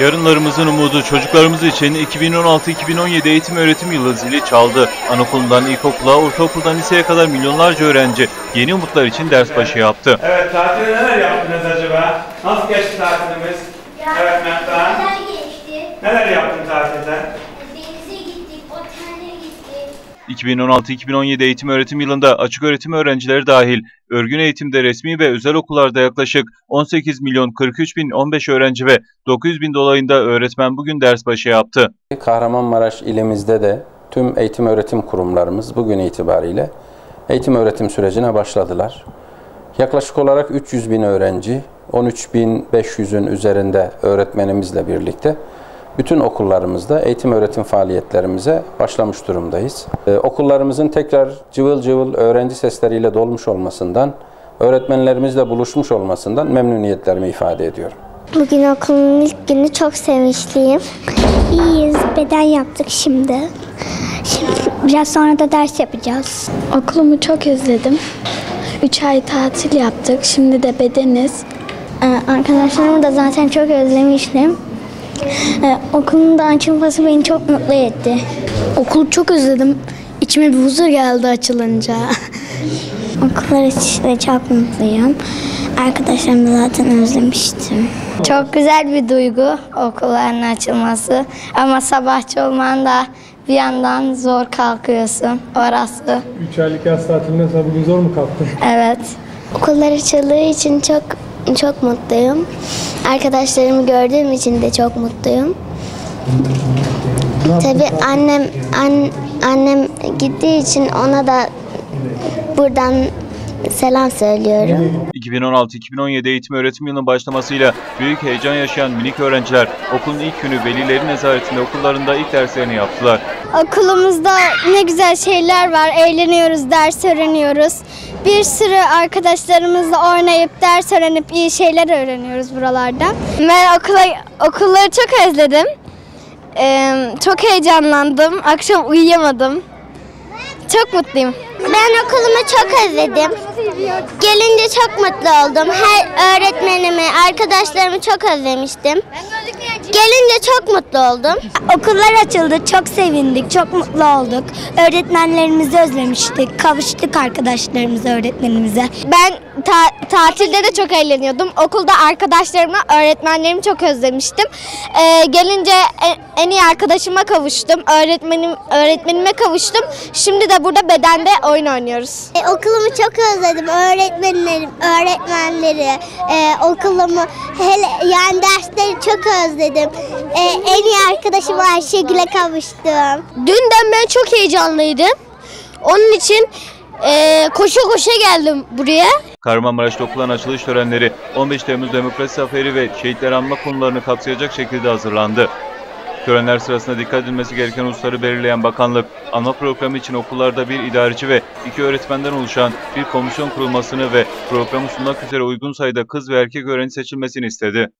Yarınlarımızın umudu çocuklarımız için 2016-2017 eğitim öğretim yılı zili çaldı. Anaokulundan ilkokula, ortaokuldan liseye kadar milyonlarca öğrenci yeni umutlar için ders başı yaptı. Evet, tatilde neler yaptınız acaba? Nasıl geçti tatilimiz? Evet Mehta. Güzel geçti. Neler yaptın tatilde? Denize gittik, otele gittik. 2016-2017 eğitim öğretim yılında açık öğretim öğrencileri dahil örgün eğitimde resmi ve özel okullarda yaklaşık 18 milyon 43 bin 15 öğrenci ve 900 bin dolayında öğretmen bugün ders başı yaptı. Kahramanmaraş ilimizde de tüm eğitim öğretim kurumlarımız bugün itibariyle eğitim öğretim sürecine başladılar. Yaklaşık olarak 300 bin öğrenci, 13.500'ün üzerinde öğretmenimizle birlikte bütün okullarımızda eğitim öğretim faaliyetlerimize başlamış durumdayız. Ee, okullarımızın tekrar cıvıl cıvıl öğrenci sesleriyle dolmuş olmasından, öğretmenlerimizle buluşmuş olmasından memnuniyetlerimi ifade ediyorum. Bugün okulun ilk günü çok sevinçliyim. İyiyiz, beden yaptık şimdi. Şimdi biraz sonra da ders yapacağız. Okulumu çok özledim. 3 ay tatil yaptık. Şimdi de bedeniz. Ee, arkadaşlarımı da zaten çok özlemiştim. Ee, okulun da açılması beni çok mutlu etti. Okulu çok özledim. İçime bir huzur geldi açılınca. Okullar için çok mutluyum. Arkadaşlarımı zaten özlemiştim. Çok güzel bir duygu okulların açılması. Ama sabahçı olman da bir yandan zor kalkıyorsun orası. 3 aylık yaz tatilinden sonra bugün zor mu kalktın? Evet. Okullar açıldığı için çok çok mutluyum. Arkadaşlarımı gördüğüm için de çok mutluyum. Tabii annem an, annem gittiği için ona da buradan selam söylüyorum. 2016-2017 eğitim öğretim yılının başlamasıyla büyük heyecan yaşayan minik öğrenciler okulun ilk günü velilerin nezaretinde okullarında ilk derslerini yaptılar. Okulumuzda ne güzel şeyler var. Eğleniyoruz, ders öğreniyoruz. Bir sürü arkadaşlarımızla oynayıp ders öğrenip iyi şeyler öğreniyoruz buralarda. Ben okula, okulları çok özledim. Ee, çok heyecanlandım. Akşam uyuyamadım. Çok mutluyum. Ben okulumu çok özledim. Gelince çok mutlu oldum. Her öğretmenimi, arkadaşlarımı çok özlemiştim. Gelince çok mutlu oldum. Okullar açıldı. Çok sevindik. Çok mutlu olduk. Öğretmenlerimizi özlemiştik. Kavuştuk arkadaşlarımıza, öğretmenimize. Ben ta- tatilde de çok eğleniyordum. Okulda arkadaşlarımı, öğretmenlerimi çok özlemiştim. Ee, gelince en, en iyi arkadaşıma kavuştum. Öğretmenim öğretmenime kavuştum. Şimdi de burada bedende oyun oynuyoruz. E, okulumu çok özledim. Öğretmenlerim, öğretmenleri, e, okulumu, hele yani dersleri çok özledim. E, en iyi arkadaşım Ayşegül'e kavuştum. Dünden ben çok heyecanlıydım. Onun için eee koşa koşa geldim buraya. Kahramanmaraş'ta okulan açılış törenleri 15 Temmuz Demokrasi Zaferi ve şehitler anma konularını kapsayacak şekilde hazırlandı. Törenler sırasında dikkat edilmesi gereken hususları belirleyen bakanlık, anma programı için okullarda bir idareci ve iki öğretmenden oluşan bir komisyon kurulmasını ve programı sunmak üzere uygun sayıda kız ve erkek öğrenci seçilmesini istedi.